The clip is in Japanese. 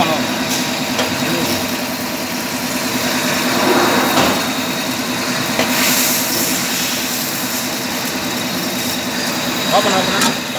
かな。危ない危ない